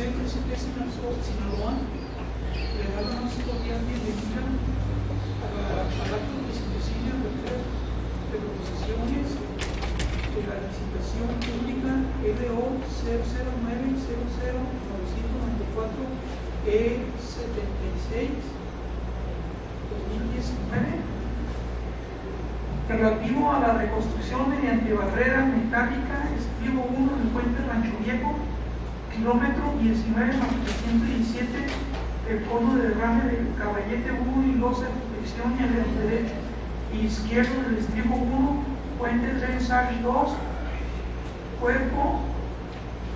Sinaloa le da la más cordial bienvenida al acto de de de la licitación pública LO 00900 E76 2019 relativo a la reconstrucción mediante barrera metálica, estribo 1 del puente Rancho kilómetro 19 más 317, el cono de derrame del caballete 1 y 2 de protección y el derecho y izquierdo del estribo 1, puente Trenzage 2, cuerpo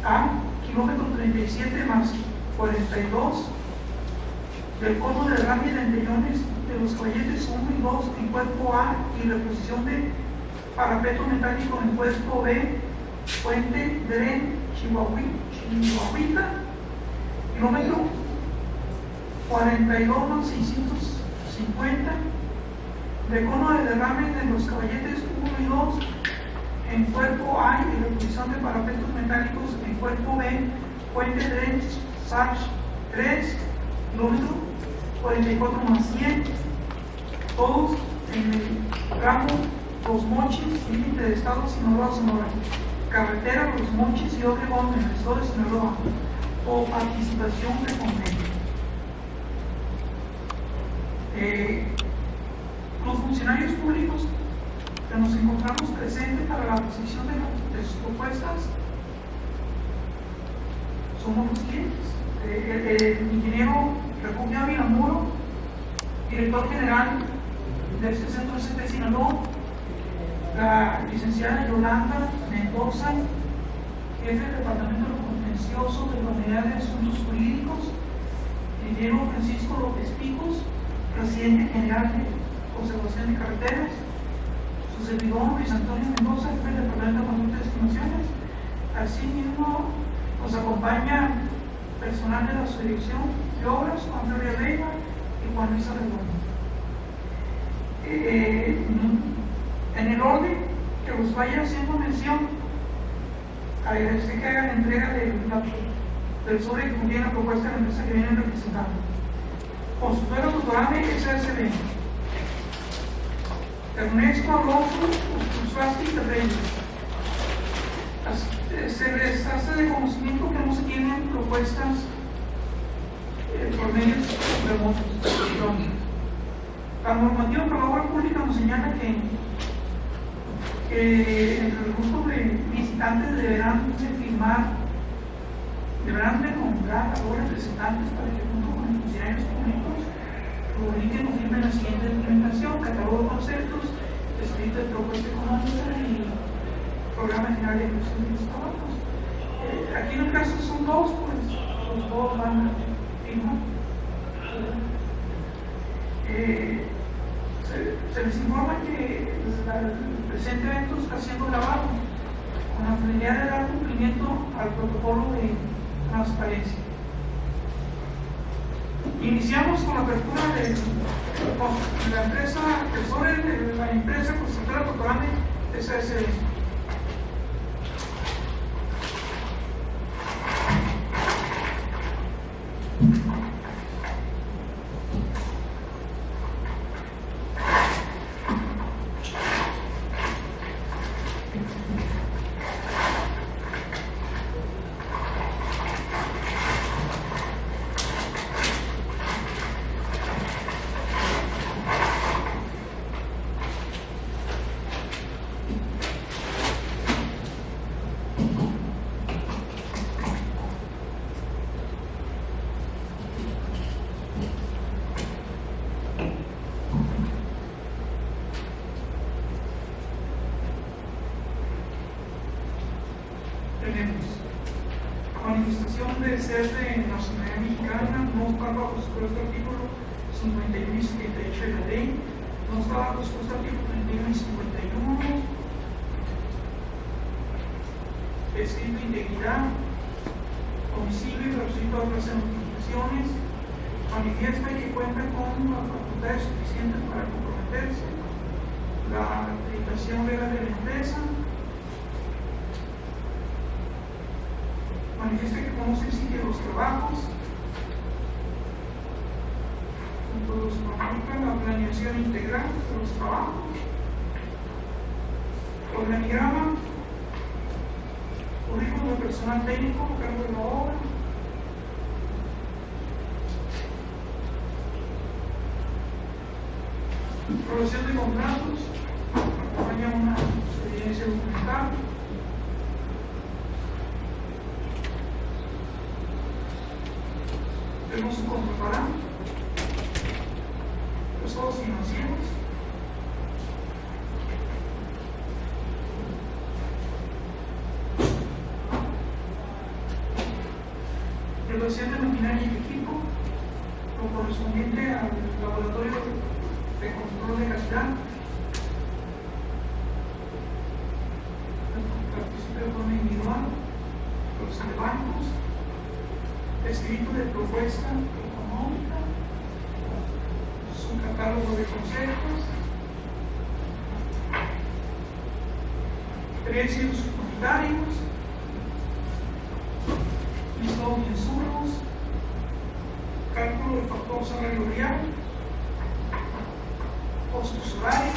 A, kilómetro 37 más 42, del cono de derrame de entellones de los caballetes 1 y 2 en cuerpo A y reposición de parapeto metálico en cuerpo B, puente Dren, Chihuahuita, kilómetro 42 más 650, de de derrame de los caballetes 1 y 2 en cuerpo A y reposición de parapetos metálicos en cuerpo B, puente Dren, Sach 3, kilómetro 44 más 100, todos en el tramo Los Mochis, límite de Estado Sinaloa, Sonora, carretera Los Mochis y Obregón en el Estado de Sinaloa, o participación de convenio. Eh, los funcionarios públicos que nos encontramos presentes para la posición de, sus propuestas somos los clientes. Eh, el, el ingeniero Refugio Muro, director general de este centro de Sinaloa, la licenciada Yolanda Mendoza, jefe del Departamento de Contencioso de la Unidad de Asuntos Jurídicos, ingeniero Francisco López Picos, presidente general de Conservación de Carreteras, su servidor Luis Antonio Mendoza, jefe del Departamento de Conducta de Estimaciones, asimismo nos acompaña personal de la subdirección de obras, Juan Gloria Vega y Juan Luis Arredondo. Eh, en el orden que os vaya haciendo mención, agradecer que hagan entrega del, del sobre que contiene la propuesta de la empresa que vienen representando. Consultora Tutorame SSB. Ernesto Alonso Usuasti Reyes. Se les hace de conocimiento que no se tienen propuestas eh, por medios remotos. La normativa para la obra pública nos señala que, que entre grupo de visitantes deberán de firmar, deberán de nombrar a los representantes para que junto con los funcionarios públicos publiquen o firmen la siguiente documentación, catálogo de conceptos, escrito de propuesta económica y programa general de los trabajos. Eh, aquí en el caso son dos, pues los dos van a firmar. Eh, se, les informa que el presente evento está siendo grabado con la finalidad de dar cumplimiento al protocolo de transparencia. Iniciamos con la apertura de, de la empresa, sobre la empresa constructora Totorame SSB. De ser de nacionalidad mexicana no está bajo supuesto artículo 51 y 78 de la ley, no está bajo supuesto artículo 31 y 51, escrito integridad, homicidio y requisito de otras notificaciones, manifiesta que cuenta con las facultades suficientes para comprometerse, la acreditación legal de la empresa, manifiesta que conoce el sitio de los trabajos, los la planeación integral de los trabajos, organigrama, currículum personal técnico, cargo de la obra, Producción de contratos, acompaña una evidencia documental. Tenemos un contraparán, estados financieros. Evaluación de maquinaria y equipo, lo correspondiente al laboratorio de control de calidad. Participe de forma individual, los bancos, escrito de propuesta económica, su catálogo de conceptos, precios unitarios, listado de insumos, cálculo del factor salarial costos horarios,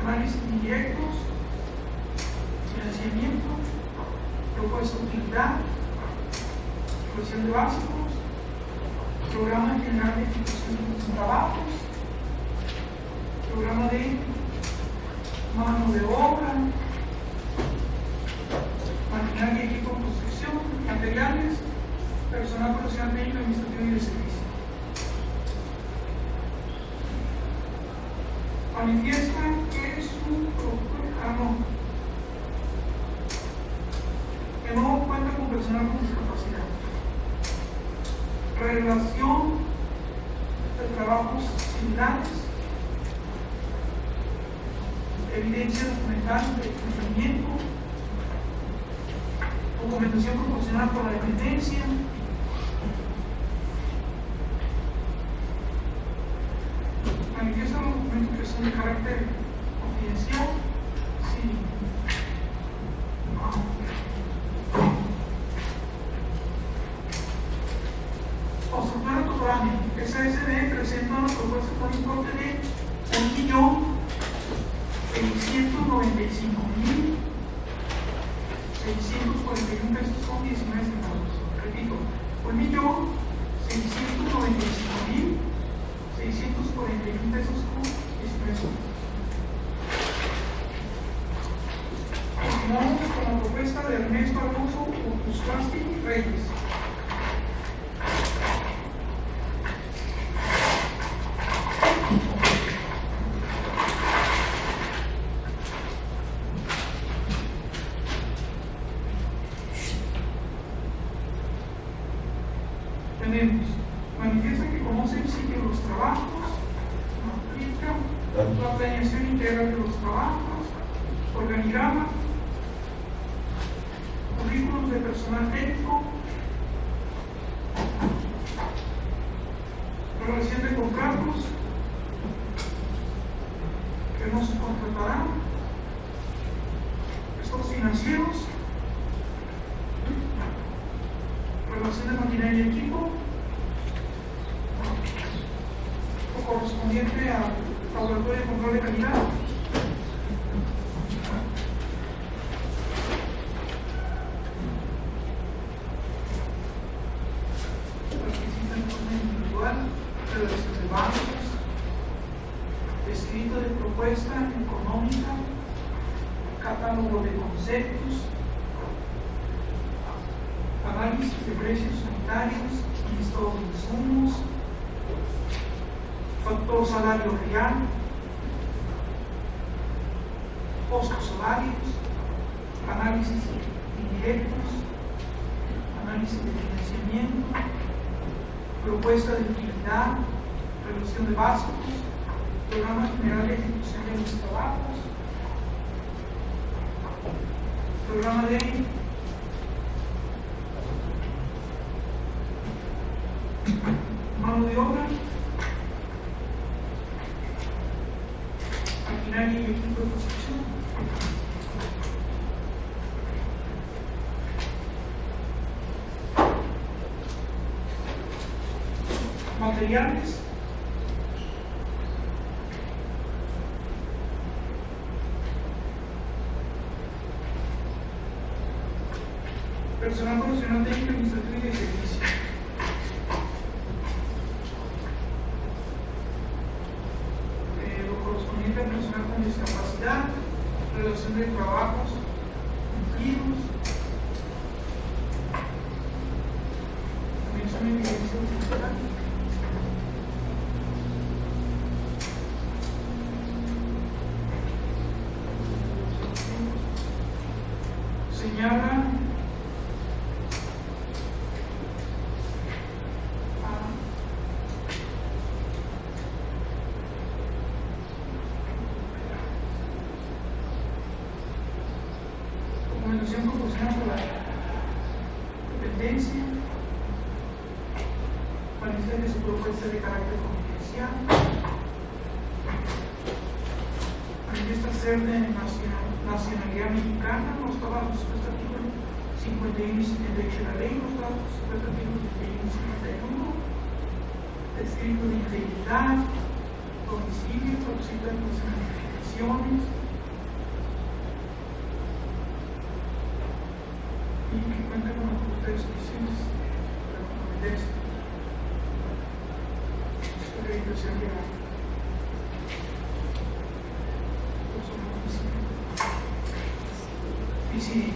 análisis indirectos, financiamiento, de utilidad, revisión de básicos, programa general de ejecución de trabajos, programa de mano de obra, maquinaria y equipo de construcción, materiales, personal profesional técnico, administrativo y de servicio. Manifiesta que es un no, que no cuenta con discapacidad. Relación de trabajos similares, evidencia documental de cumplimiento, documentación proporcionada por la dependencia, de carácter confidencial. Sí. Constructora SSD presenta una propuesta con importe de 1.695.641 pesos con 19 centavos. Repito, 1.695.641 pesos con Continuamos con la propuesta de Ernesto Alonso y Reyes. Tenemos, manifiesta que conoce el sitio de los trabajos, la planeación integral de los trabajos, organigrama, de personal técnico, relación de contratos, que no se contratarán, estados financieros, relación de maquinaria y equipo, correspondiente a laboratorio de control de calidad. individual, de bancos, escrito de propuesta económica, catálogo de conceptos, análisis de precios sanitarios, listado de insumos, factor salario real, costos salarios, análisis indirectos, análisis de financiamiento, propuesta de utilidad, reducción de básicos, programa general de ejecución de los trabajos, programa de mano de obra, maquinaria y equipo de construcción. Materiales. Personal profesional técnico, administrativo y de servicio. Eh, lo correspondiente al personal con discapacidad, relación de trabajos, cumplidos, también son evidencias digitales. Señala a documentación proporcionada por la dependencia, manifiesta que su propuesta es de carácter confidencial, manifiesta ser de nacional- nacionalidad mexicana, los trabajos supuestos artículo 51 y 78 de la ley, los trabajos supuestos artículo 71 y 51, escrito de integridad, domicilio, propósito de las notificaciones, y que cuenta con las justificaciones de la competencia. Acreditación legal. Personal oficial. Y si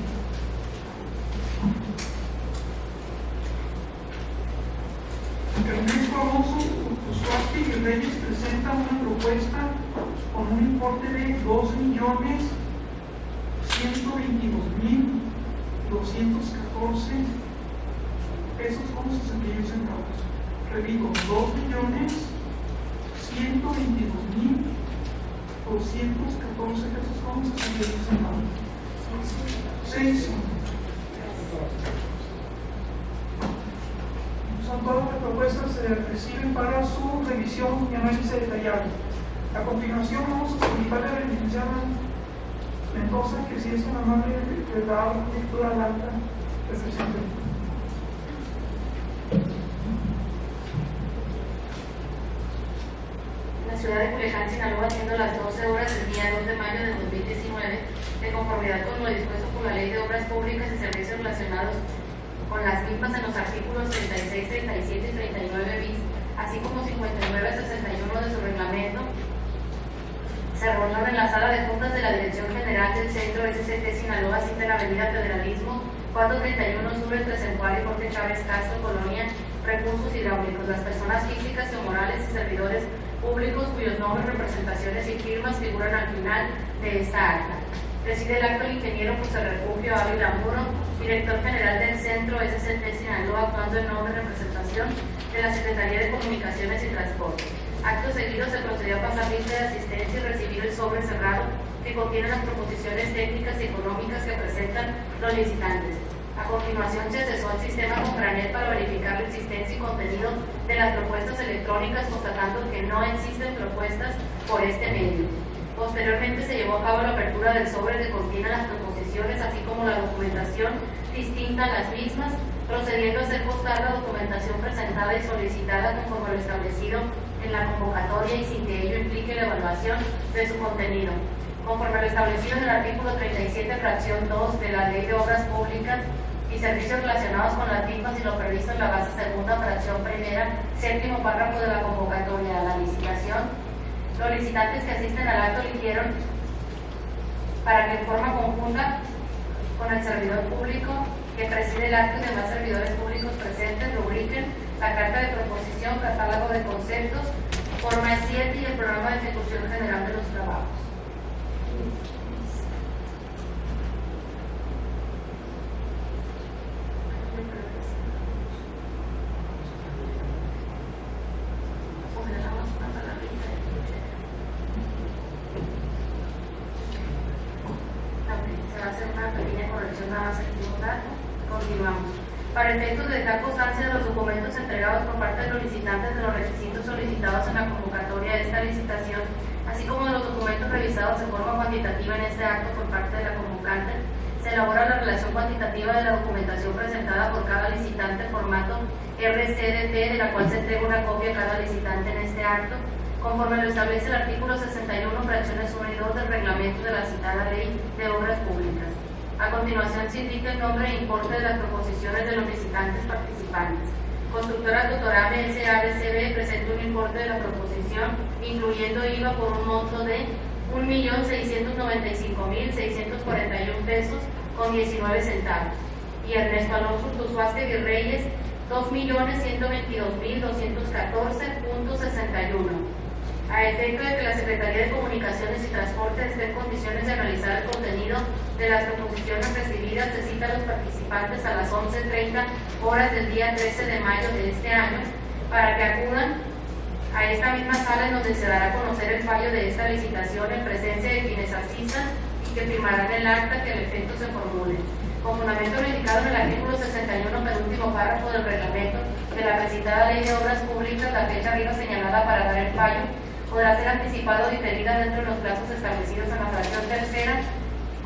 Ernesto Alonso Usuasti y Reyes presenta una propuesta con un importe de dos millones ciento veintidós mil doscientos catorce pesos con sesenta y un centavos. Repito, dos millones pesos con sesenta y un centavos. Seis. Son todas las propuestas se reciben para su revisión y análisis detallado. A continuación vamos a solicitarle a la Mendoza que si es tan amable que da lectura al acta que presente. Ciudad de Culiacán, Sinaloa, siendo las 12 horas del día 2 de mayo de 2019, de conformidad con lo dispuesto por la Ley de Obras Públicas y Servicios relacionados con las mismas en los artículos 36, 37 y 39 bis, así como 59 y 61 de su reglamento, se reunieron en la sala de juntas de la Dirección General del Centro SCT Sinaloa, en la Avenida Federalismo, 431 Sur, entre Central y Jorge Chávez Castro, Colonia, Recursos Hidráulicos. Las personas físicas y morales y servidores públicos cuyos nombres, representaciones y firmas figuran al final de esta acta. Preside el acto el ingeniero José Refugio Ávila Muro, director general del Centro SCT Sinaloa, actuando en nombre y representación de la Secretaría de Comunicaciones y Transportes. Acto seguido se procedió a pasar lista de asistencia y recibir el sobre cerrado que contiene las proposiciones técnicas y económicas que presentan los licitantes. A continuación se accesó al sistema Compranet para verificar la existencia y contenido de las propuestas electrónicas, constatando que no existen propuestas por este medio. Posteriormente se llevó a cabo la apertura del sobre que contiene las proposiciones, así como la documentación distinta a las mismas, procediendo a hacer constar la documentación presentada y solicitada conforme lo establecido en la convocatoria y sin que ello implique la evaluación de su contenido. Conforme lo establecido en el artículo 37, fracción 2 de la Ley de Obras Públicas y Servicios relacionados con las mismas y lo previsto en la base segunda, fracción primera, séptimo párrafo de la convocatoria a la licitación, los licitantes que asisten al acto eligieron para que en forma conjunta con el servidor público que preside el acto y demás servidores públicos presentes rubriquen la carta de proposición, catálogo de conceptos, forma 7 y el programa de ejecución general de los trabajos. Ordenamos una palabrita de Se va a hacer una pequeña corrección nada más aquí un dato. Continuamos. Para efectos de dejar constancia de los documentos entregados por parte de los licitantes de los requisitos solicitados en la convocatoria de esta licitación, así como de los documentos revisados de forma cuantitativa en este acto por parte de la convocante, se elabora la relación cuantitativa de la documentación presentada por cada licitante formato RCDT, de la cual se entrega una copia a cada licitante en este acto, conforme lo establece el artículo 61, fracciones 1 y 2 del reglamento de la citada ley de obras públicas. A continuación se indica el nombre e importe de las proposiciones de los licitantes participantes. Constructora Tutorame SADCB presenta un importe de la proposición, incluyendo IVA por un monto de 1.695.641 pesos con 19 centavos. Y Ernesto Alonso Tuzuaste Reyes, 2.122.214.61 a efecto de que la Secretaría de Comunicaciones y Transportes esté en condiciones de analizar el contenido de las proposiciones recibidas, se cita a los participantes a las 11.30 horas del día 13 de mayo de este año para que acudan a esta misma sala en donde se dará a conocer el fallo de esta licitación en presencia de quienes asistan y que firmarán el acta que el efecto se formule. Con fundamento indicado en el artículo 61, penúltimo párrafo del reglamento de la recitada Ley de Obras Públicas, la fecha arriba señalada para dar el fallo podrá ser anticipado o diferida dentro de los plazos establecidos en la fracción tercera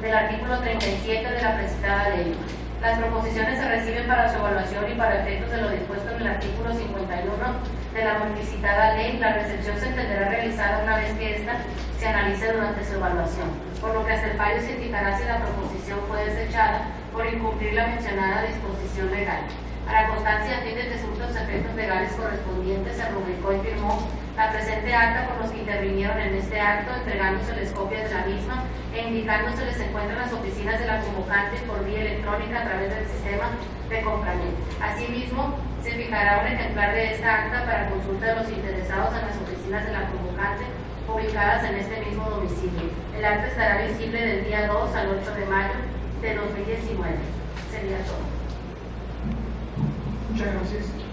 del artículo 37 de la presentada ley. Las proposiciones se reciben para su evaluación y para efectos de lo dispuesto en el artículo 51 de la multicitada ley. La recepción se entenderá realizada una vez que ésta se analice durante su evaluación, por lo que hasta el fallo se indicará si la proposición fue desechada por incumplir la mencionada disposición legal. A la constancia a fin de surtos efectos legales correspondientes se rubricó y firmó la presente acta por los que intervinieron en este acto, entregándoseles copias de la misma e indicándoseles se encuentran las oficinas de la convocante por vía electrónica a través del sistema de Compranet. Asimismo, se fijará un ejemplar de esta acta para consulta de los interesados en las oficinas de la convocante ubicadas en este mismo domicilio. El acta estará visible del día 2 al 8 de mayo de 2019. Sería todo. Muchas gracias.